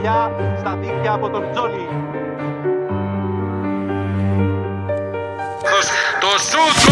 αγκαλιά στα δίχτυα από τον Τζόλι. Το σούτ